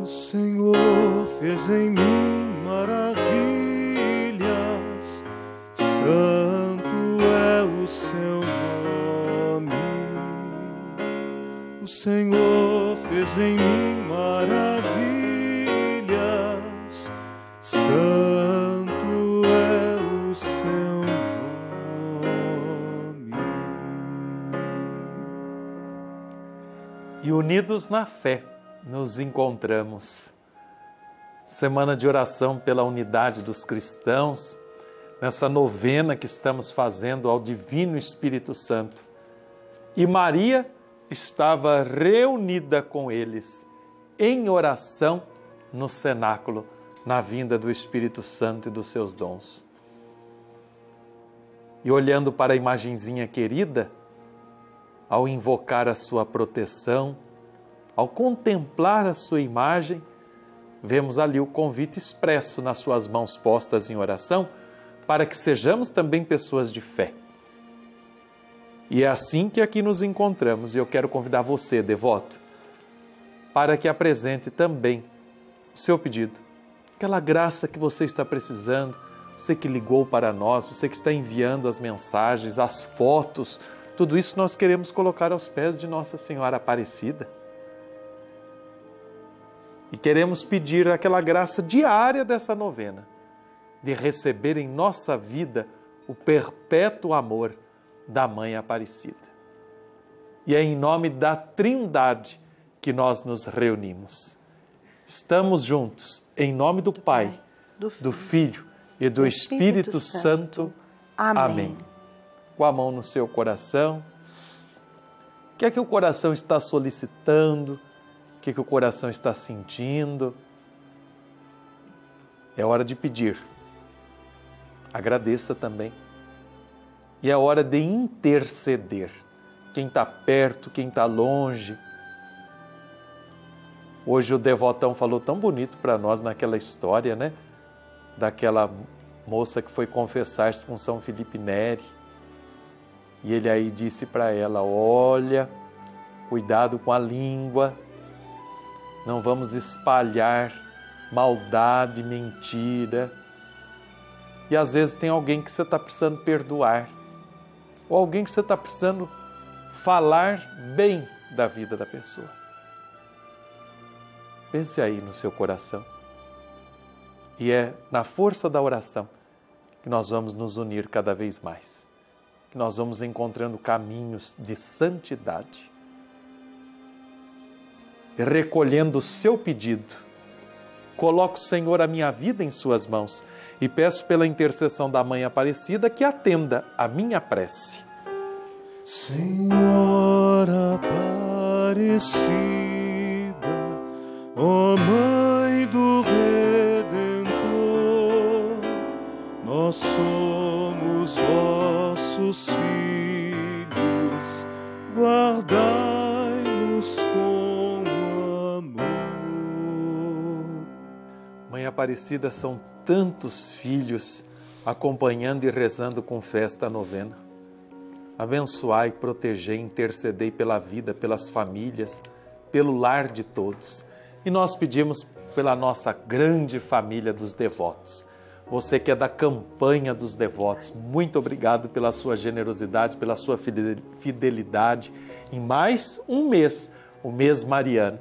O Senhor fez em mim maravilhas, santo é o seu nome. O Senhor fez em mim maravilhas, santo é o seu nome. E unidos na fé nos encontramos. Semana de oração pela unidade dos cristãos, nessa novena que estamos fazendo ao Divino Espírito Santo. E Maria estava reunida com eles em oração no cenáculo, na vinda do Espírito Santo e dos seus dons. E olhando para a imagenzinha querida, ao invocar a sua proteção, ao contemplar a sua imagem, vemos ali o convite expresso nas suas mãos postas em oração para que sejamos também pessoas de fé. E é assim que aqui nos encontramos, e eu quero convidar você, devoto, para que apresente também o seu pedido, aquela graça que você está precisando, você que ligou para nós, você que está enviando as mensagens, as fotos, tudo isso nós queremos colocar aos pés de Nossa Senhora Aparecida. E queremos pedir aquela graça diária dessa novena, de receber em nossa vida o perpétuo amor da Mãe Aparecida. E é em nome da Trindade que nós nos reunimos. Estamos juntos em nome do Pai, do Filho, do Filho e do, do Espírito, Espírito Santo. Santo. Amém. Amém. Com a mão no seu coração. O que é que o coração está solicitando? O que, que o coração está sentindo? É hora de pedir. Agradeça também. E é hora de interceder. Quem está perto, quem está longe. Hoje o devotão falou tão bonito para nós naquela história, né? Daquela moça que foi confessar-se com São Felipe Neri. E ele aí disse para ela: Olha, cuidado com a língua, não vamos espalhar maldade, mentira. E às vezes tem alguém que você está precisando perdoar, ou alguém que você está precisando falar bem da vida da pessoa. Pense aí no seu coração. E é na força da oração que nós vamos nos unir cada vez mais, que nós vamos encontrando caminhos de santidade. Recolhendo o seu pedido, coloco, Senhor, a minha vida em Suas mãos e peço pela intercessão da Mãe Aparecida que atenda a minha prece. Senhora Aparecida, ó Mãe do Redentor, nós somos vossos filhos, Aparecida, são tantos filhos acompanhando e rezando com festa a novena abençoai, protegei, intercedei pela vida, pelas famílias, pelo lar de todos. E nós pedimos pela nossa grande família dos devotos. Você que é da campanha dos devotos, muito obrigado pela sua generosidade, pela sua fidelidade em mais um mês, o mês mariano.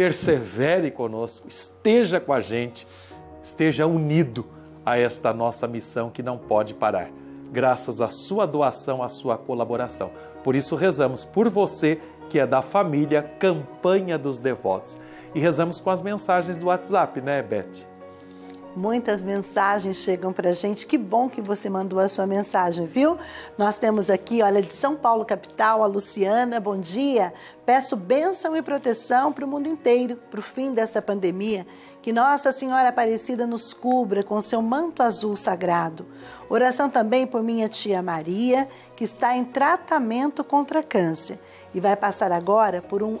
Persevere conosco, esteja com a gente, esteja unido a esta nossa missão que não pode parar graças à sua doação, à sua colaboração. Por isso rezamos por você que é da família Campanha dos Devotos. E rezamos com as mensagens do WhatsApp, né, Beth? Muitas mensagens chegam para gente. Que bom que você mandou a sua mensagem, viu? Nós temos aqui, olha, de São Paulo, capital, a Luciana. Bom dia. Peço bênção e proteção para o mundo inteiro, para o fim dessa pandemia. Que Nossa Senhora Aparecida nos cubra com seu manto azul sagrado. Oração também por minha tia Maria, que está em tratamento contra câncer e vai passar agora por um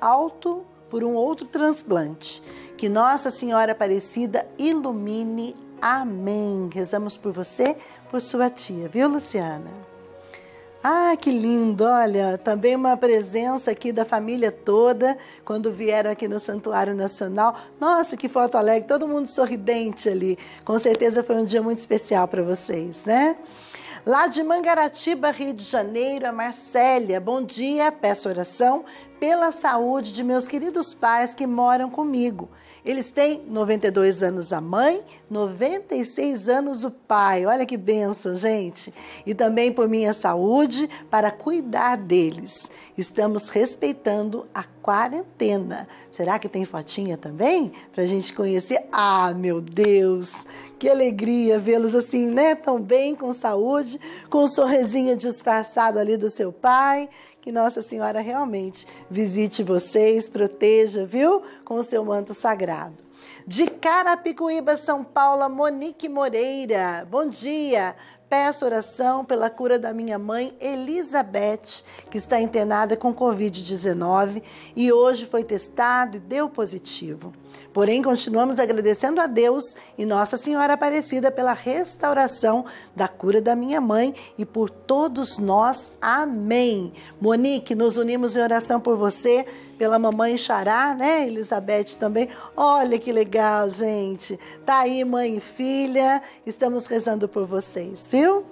alto por um outro transplante. Que Nossa Senhora Aparecida ilumine. Amém. Rezamos por você, por sua tia, viu, Luciana? Ah, que lindo! Olha, também uma presença aqui da família toda quando vieram aqui no Santuário Nacional. Nossa, que foto alegre, todo mundo sorridente ali. Com certeza foi um dia muito especial para vocês, né? Lá de Mangaratiba, Rio de Janeiro, a Marcélia. Bom dia, peço oração pela saúde de meus queridos pais que moram comigo. Eles têm 92 anos a mãe, 96 anos o pai. Olha que benção, gente. E também por minha saúde, para cuidar deles. Estamos respeitando a quarentena. Será que tem fotinha também? Para a gente conhecer? Ah, meu Deus! Que alegria vê-los assim, né? Tão bem, com saúde, com um sorrisinho disfarçado ali do seu pai. Que Nossa Senhora realmente visite vocês, proteja, viu? Com o seu manto sagrado. De Carapicuíba, São Paulo, Monique Moreira. Bom dia. Peço oração pela cura da minha mãe Elizabeth, que está internada com Covid-19 e hoje foi testada e deu positivo. Porém, continuamos agradecendo a Deus e Nossa Senhora Aparecida pela restauração da cura da minha mãe e por todos nós. Amém. Monique, nos unimos em oração por você pela mamãe Xará, né? Elizabeth também. Olha que legal, gente. Tá aí, mãe e filha. Estamos rezando por vocês, viu?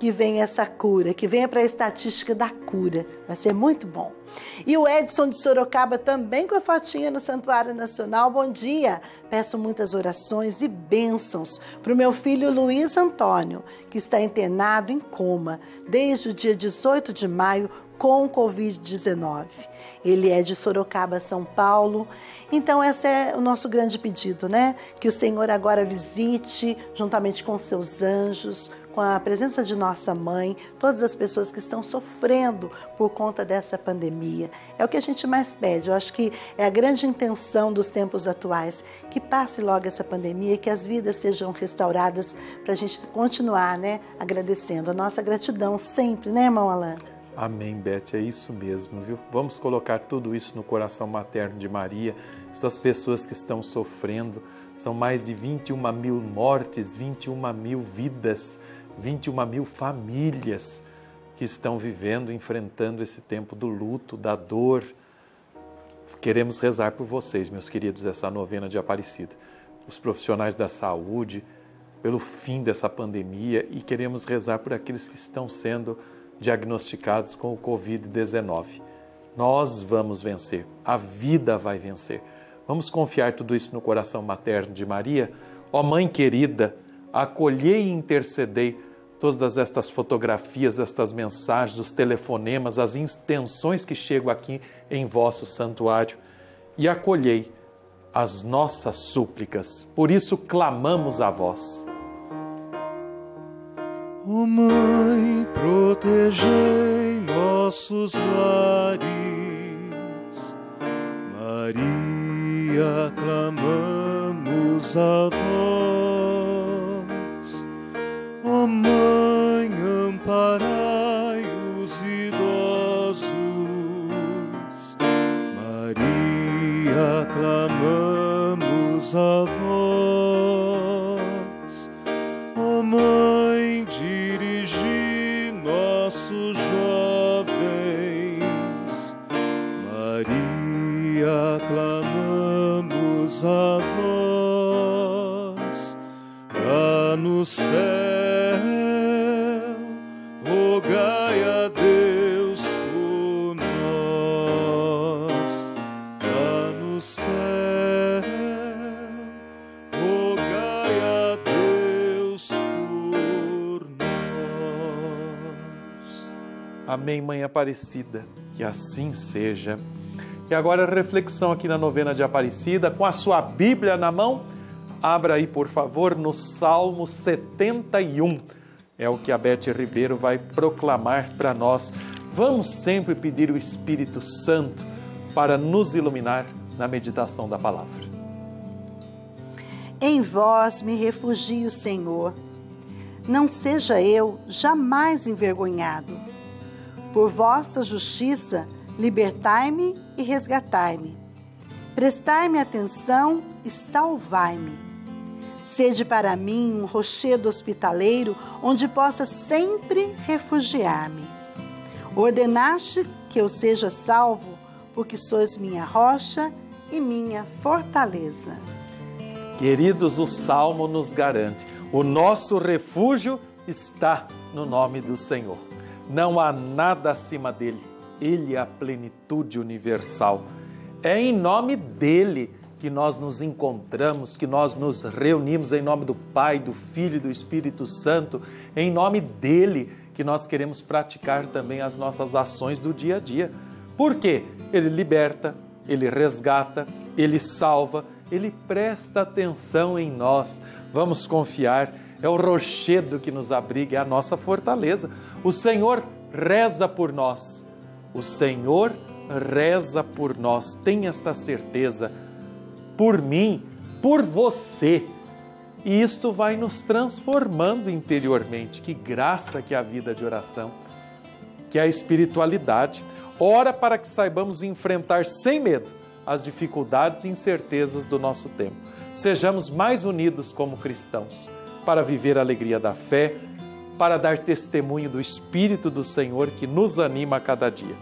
Que venha essa cura, que venha para a estatística da cura. Vai ser muito bom. E o Edson de Sorocaba também com a fotinha no Santuário Nacional. Bom dia. Peço muitas orações e bênçãos para o meu filho Luiz Antônio, que está internado em coma desde o dia 18 de maio com Covid-19. Ele é de Sorocaba, São Paulo. Então, esse é o nosso grande pedido, né? Que o Senhor agora visite, juntamente com seus anjos, com a presença de nossa mãe, todas as pessoas que estão sofrendo por conta dessa pandemia. É o que a gente mais pede. Eu acho que é a grande intenção dos tempos atuais. Que passe logo essa pandemia e que as vidas sejam restauradas para a gente continuar, né? Agradecendo. A nossa gratidão sempre, né, irmão Alain? Amém, Beth, é isso mesmo, viu? Vamos colocar tudo isso no coração materno de Maria, essas pessoas que estão sofrendo. São mais de 21 mil mortes, 21 mil vidas, 21 mil famílias que estão vivendo, enfrentando esse tempo do luto, da dor. Queremos rezar por vocês, meus queridos, essa novena de Aparecida. Os profissionais da saúde, pelo fim dessa pandemia e queremos rezar por aqueles que estão sendo diagnosticados com o Covid-19. Nós vamos vencer, a vida vai vencer. Vamos confiar tudo isso no coração materno de Maria? Ó Mãe querida, acolhei e intercedei todas estas fotografias, estas mensagens, os telefonemas, as intenções que chegam aqui em vosso santuário e acolhei as nossas súplicas. Por isso clamamos a vós. Oh Mãe, protegei nossos lares. Maria, clamamos a vós. Céu, rogai a Deus por nós. Amém, Mãe Aparecida, que assim seja. E agora reflexão aqui na novena de Aparecida, com a sua Bíblia na mão, abra aí, por favor, no Salmo 71. É o que a Beth Ribeiro vai proclamar para nós. Vamos sempre pedir o Espírito Santo para nos iluminar na meditação da palavra. Em vós me refugio, Senhor. Não seja eu jamais envergonhado. Por vossa justiça, libertai-me e resgatai-me. Prestai-me atenção e salvai-me. Sede para mim um rochedo hospitaleiro onde possa sempre refugiar-me. Ordenaste que eu seja salvo, porque sois minha rocha e minha fortaleza. Queridos, o salmo nos garante: o nosso refúgio está no nome do Senhor. Não há nada acima dele. Ele é a plenitude universal. É em nome dele que nós nos encontramos, que nós nos reunimos em nome do Pai, do Filho e do Espírito Santo, em nome dele que nós queremos praticar também as nossas ações do dia a dia. Por quê? Ele liberta, ele resgata, ele salva, ele presta atenção em nós. Vamos confiar, é o rochedo que nos abriga, é a nossa fortaleza. O Senhor reza por nós. O Senhor reza por nós. Tenha esta certeza por mim, por você. E isto vai nos transformando interiormente. Que graça que é a vida de oração, que é a espiritualidade. Ora para que saibamos enfrentar sem medo as dificuldades e incertezas do nosso tempo. Sejamos mais unidos como cristãos para viver a alegria da fé, para dar testemunho do Espírito do Senhor que nos anima a cada dia.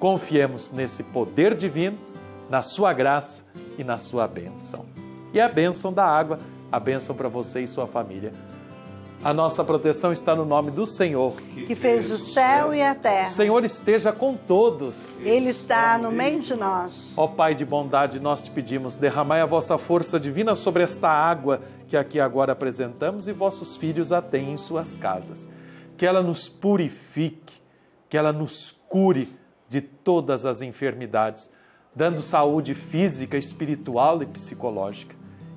Confiemos nesse poder divino, na Sua graça e na Sua bênção. E a bênção da água, a bênção para você e sua família. A nossa proteção está no nome do Senhor, que fez o céu e a terra. O Senhor esteja com todos. Ele está no meio de nós. Ó Pai de bondade, nós te pedimos, derramai a vossa força divina sobre esta água que aqui agora apresentamos e vossos filhos a têm em suas casas. Que ela nos purifique, que ela nos cure de todas as enfermidades, dando saúde física, espiritual e psicológica.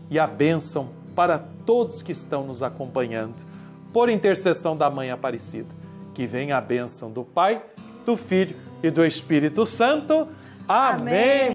E a bênção para todos que estão nos acompanhando, por intercessão da Mãe Aparecida. Que venha a bênção do Pai, do Filho e do Espírito Santo. Amém. Amém.